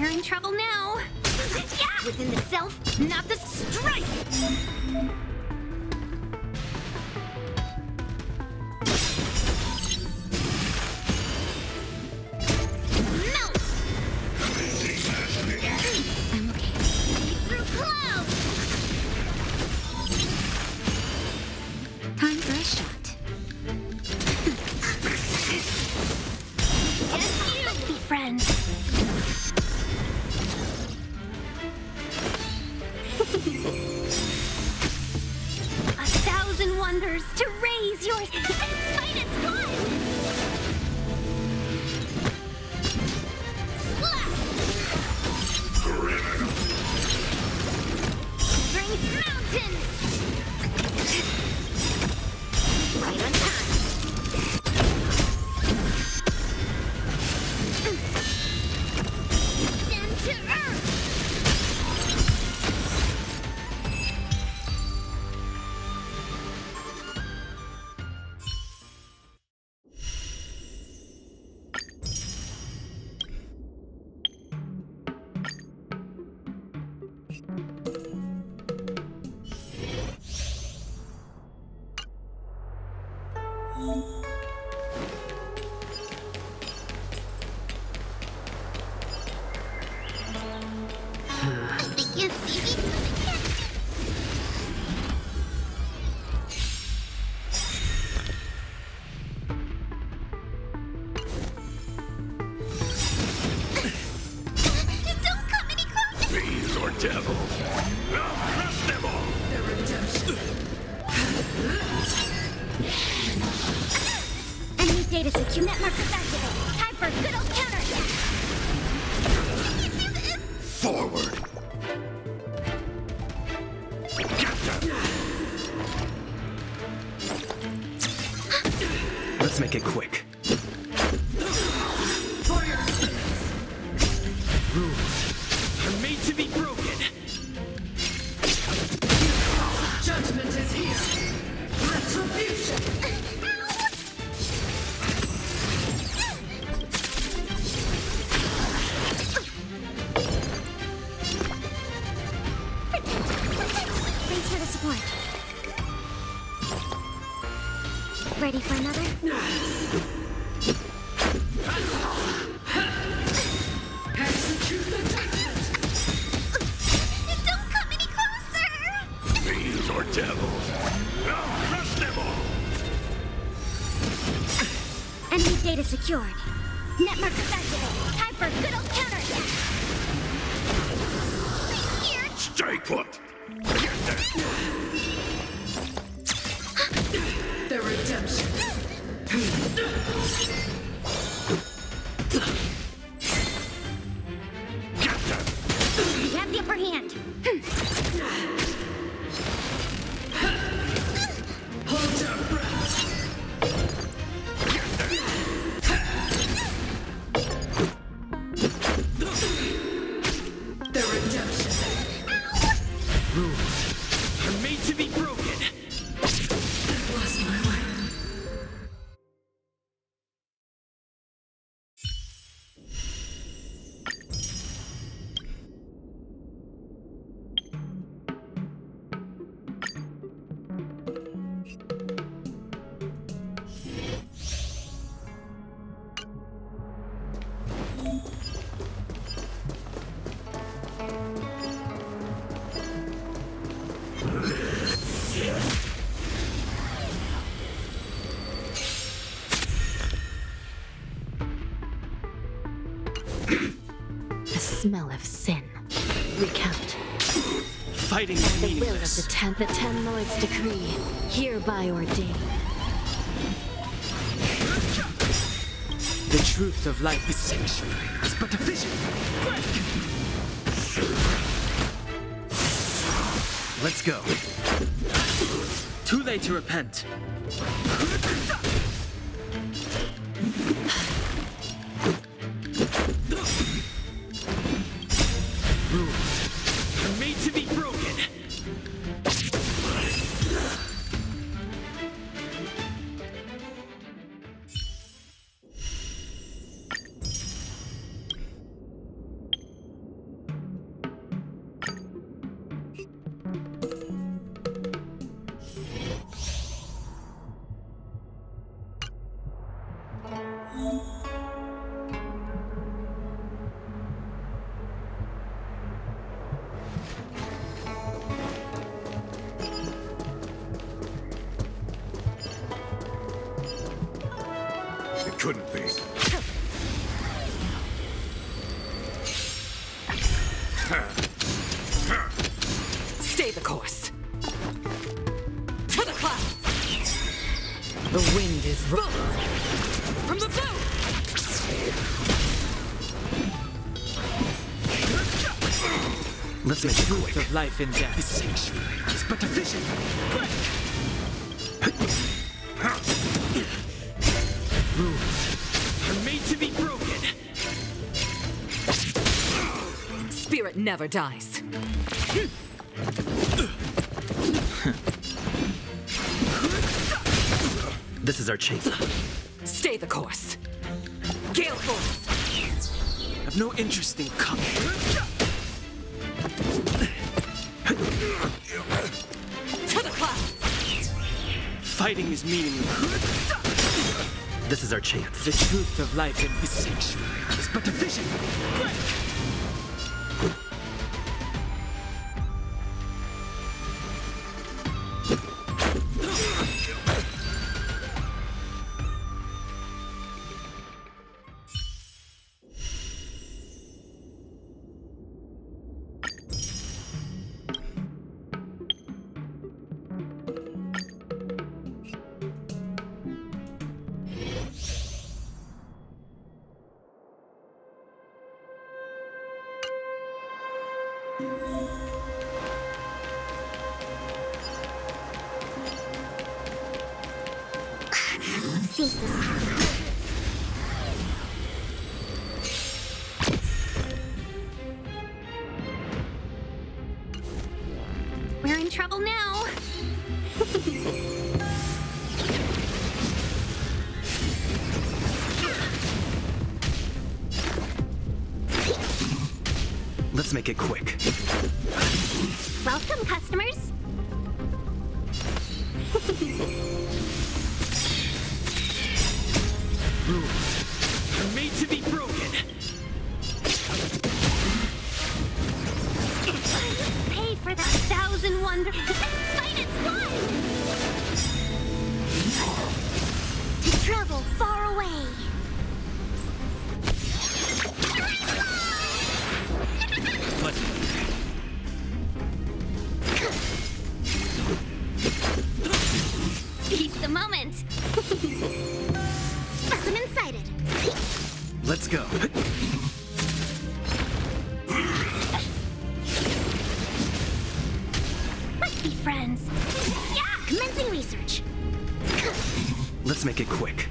We're in trouble now. Yeah! Within the self, not the strike! A thousand wonders to raise yours and fight! Slap! Bring mountains! Can't see me. Devil. I'll crush them all. Enemy data secure. Net markers activated. Time for good old counterattack. Let's make it quick. Secured. Net markers activated. Time for good old counterattack. Here, Stay put. The redemption. Get them. we have the upper hand. Hmm. Rules are made to be broken. The smell of sin. Recount. Fighting is The will of the ten, the ten lords decree, hereby ordained. The truth of life is sanctuary. Is but a vision. Let's go. Too late to repent. Rules couldn't be. Stay the course. To the clouds. The wind is rolling from the bow. Let's make it quick. of life and death. This sanctuary is but a vision. Rules to be broken. Spirit never dies. This is our chance. Stay the course. Gale Force. I've no interest in coming. To the clouds. Fighting is meaningless. This is our chance. The truth of life in this sanctuary is but a vision. Face We're in trouble now. Let's make it quick. Welcome, customers. Rules are made to be broken. Pay for that thousand wonders. Fight is one! Travel far away. Go. Let's be friends. Yeah, commencing research. Let's make it quick.